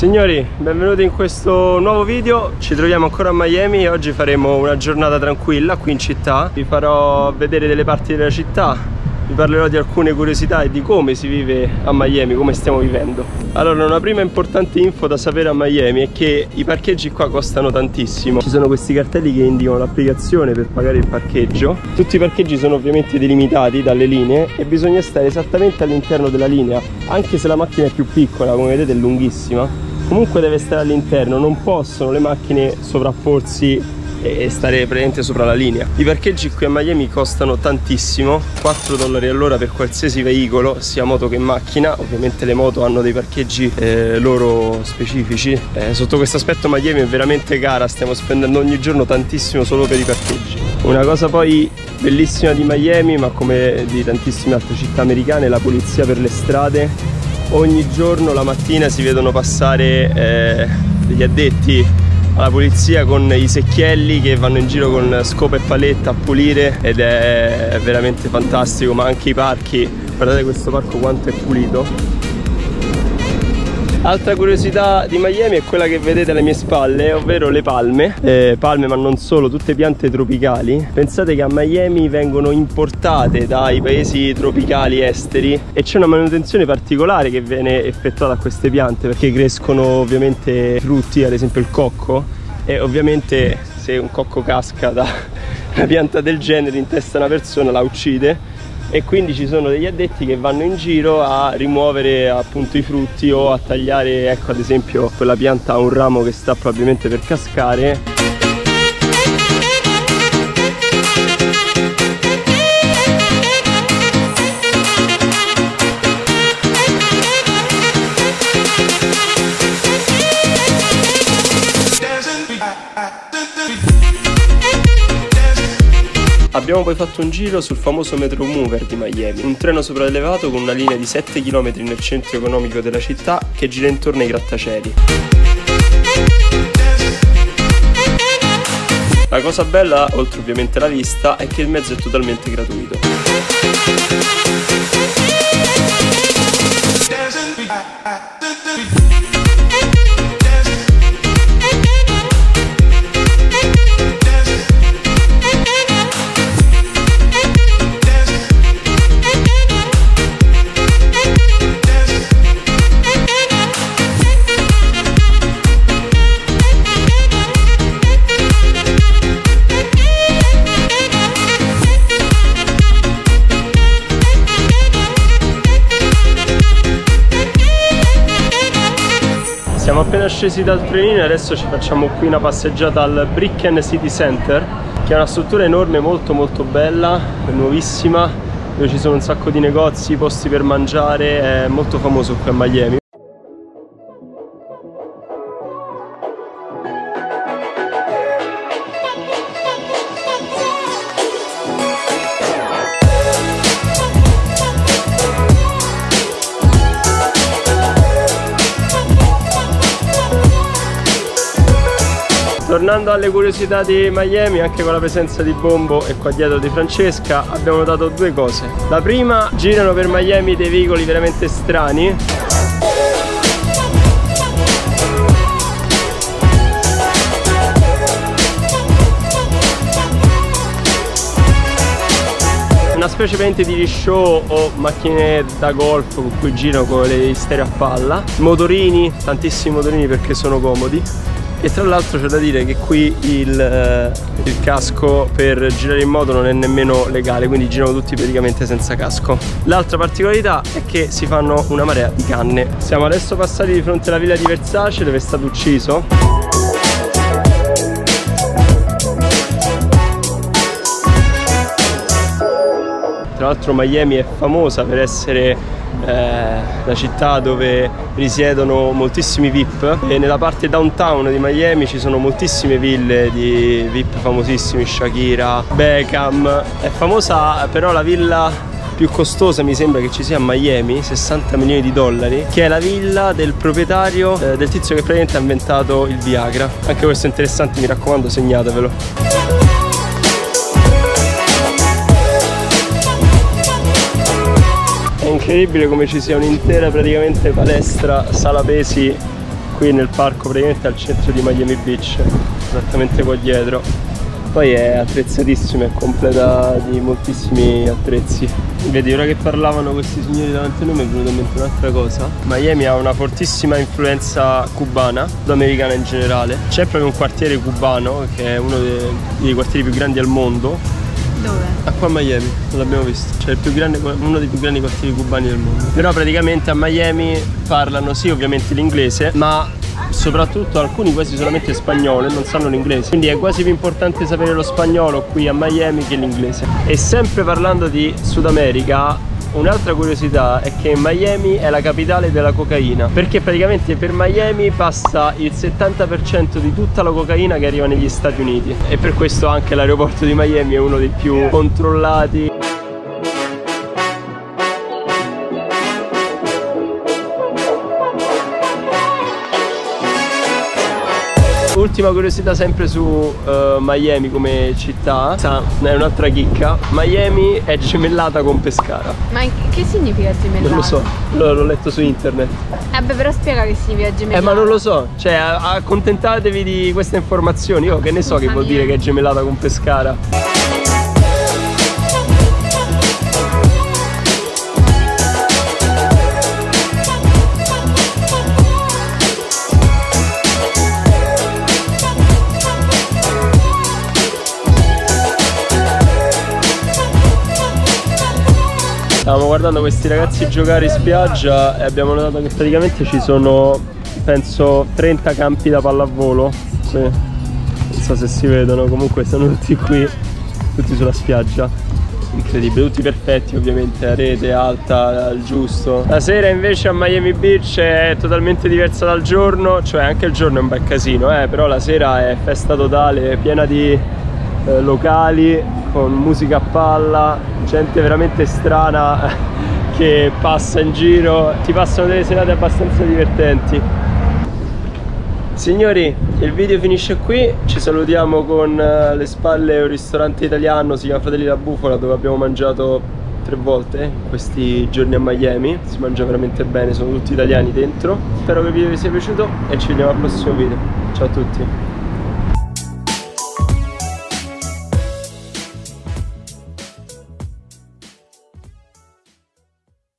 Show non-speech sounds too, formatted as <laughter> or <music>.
Signori, benvenuti in questo nuovo video Ci troviamo ancora a Miami Oggi faremo una giornata tranquilla qui in città Vi farò vedere delle parti della città vi parlerò di alcune curiosità e di come si vive a Miami, come stiamo vivendo. Allora, una prima importante info da sapere a Miami è che i parcheggi qua costano tantissimo. Ci sono questi cartelli che indicano l'applicazione per pagare il parcheggio. Tutti i parcheggi sono ovviamente delimitati dalle linee e bisogna stare esattamente all'interno della linea, anche se la macchina è più piccola, come vedete è lunghissima. Comunque deve stare all'interno, non possono le macchine sovrapporsi e stare praticamente sopra la linea. I parcheggi qui a Miami costano tantissimo, 4 dollari all'ora per qualsiasi veicolo, sia moto che macchina. Ovviamente le moto hanno dei parcheggi eh, loro specifici. Eh, sotto questo aspetto Miami è veramente cara, stiamo spendendo ogni giorno tantissimo solo per i parcheggi. Una cosa poi bellissima di Miami, ma come di tantissime altre città americane, è la pulizia per le strade. Ogni giorno la mattina si vedono passare eh, degli addetti alla pulizia con i secchielli che vanno in giro con scopa e paletta a pulire ed è veramente fantastico ma anche i parchi. Guardate questo parco quanto è pulito Altra curiosità di Miami è quella che vedete alle mie spalle, ovvero le palme. Eh, palme ma non solo, tutte piante tropicali. Pensate che a Miami vengono importate dai paesi tropicali esteri e c'è una manutenzione particolare che viene effettuata a queste piante perché crescono ovviamente frutti, ad esempio il cocco e ovviamente se un cocco casca da <laughs> una pianta del genere in testa a una persona la uccide e quindi ci sono degli addetti che vanno in giro a rimuovere appunto i frutti o a tagliare ecco ad esempio quella pianta ha un ramo che sta probabilmente per cascare Abbiamo poi fatto un giro sul famoso Metro Mover di Miami, un treno sopraelevato con una linea di 7 km nel centro economico della città che gira intorno ai grattacieli. La cosa bella, oltre ovviamente alla vista, è che il mezzo è totalmente gratuito. Appena scesi dal trenino adesso ci facciamo qui una passeggiata al Bricken City Center che è una struttura enorme molto molto bella, nuovissima dove ci sono un sacco di negozi, posti per mangiare, è molto famoso qui a Miami Tornando alle curiosità di Miami, anche con la presenza di Bombo e qua dietro di Francesca, abbiamo notato due cose. La prima, girano per Miami dei veicoli veramente strani. una specie di show o macchine da golf con cui girano con le stereo a palla motorini, tantissimi motorini perché sono comodi e tra l'altro c'è da dire che qui il, eh, il, casco per girare in moto non è nemmeno legale quindi girano tutti praticamente senza casco. L'altra particolarità è che si fanno una marea di canne. Siamo adesso passati di fronte alla villa di Versace dove è stato ucciso. Tra l'altro Miami è famosa per essere eh, la città dove risiedono moltissimi VIP e nella parte downtown di Miami ci sono moltissime ville di VIP famosissimi, Shakira, Beckham. È famosa però la villa più costosa mi sembra che ci sia a Miami, 60 milioni di dollari, che è la villa del proprietario eh, del tizio che praticamente ha inventato il Viagra. Anche questo è interessante, mi raccomando segnatevelo. Incredibile come ci sia un'intera praticamente palestra sala pesi qui nel parco praticamente al centro di Miami Beach esattamente qua dietro. Poi è attrezzatissima, è completa di moltissimi attrezzi. Vedi ora che parlavano questi signori davanti a noi mi è venuta in mente un'altra cosa. Miami ha una fortissima influenza cubana sudamericana in generale. C'è proprio un quartiere cubano che è uno dei, dei quartieri più grandi al mondo dove? Qua a Miami, l'abbiamo visto. Cioè grande, uno dei più grandi quartieri cubani del mondo. Però praticamente a Miami parlano sì ovviamente l'inglese, ma soprattutto alcuni quasi solamente spagnolo e non sanno l'inglese quindi è quasi più importante sapere lo spagnolo qui a Miami che l'inglese e sempre parlando di Sud America Un'altra curiosità è che Miami è la capitale della cocaina perché praticamente per Miami passa il 70% di tutta la cocaina che arriva negli Stati Uniti. E per questo anche l'aeroporto di Miami è uno dei più controllati Ultima curiosità sempre su uh, Miami come città È un'altra chicca. Miami è gemellata con Pescara. Ma che significa gemellata? Non lo so, l'ho letto su internet. Eh beh però spiega che significa gemellata Eh ma non lo so, cioè accontentatevi di queste informazioni. Io che ne so che vuol dire che è gemellata con Pescara guardando questi ragazzi giocare in spiaggia e abbiamo notato che praticamente ci sono penso 30 campi da pallavolo. Sì. non so se si vedono comunque sono tutti qui tutti sulla spiaggia. Incredibile tutti perfetti ovviamente rete alta al giusto. La sera invece a Miami Beach è totalmente diversa dal giorno cioè anche il giorno è un bel casino eh, però la sera è festa totale piena di eh, locali con musica a palla, gente veramente strana <laughs> che passa in giro, ti passano delle serate abbastanza divertenti. Signori, il video finisce qui, ci salutiamo con eh, le spalle un ristorante italiano, si chiama Fratelli la Bufola, dove abbiamo mangiato tre volte in questi giorni a Miami, si mangia veramente bene, sono tutti italiani dentro. Spero che il video vi sia piaciuto e ci vediamo al prossimo video. Ciao a tutti!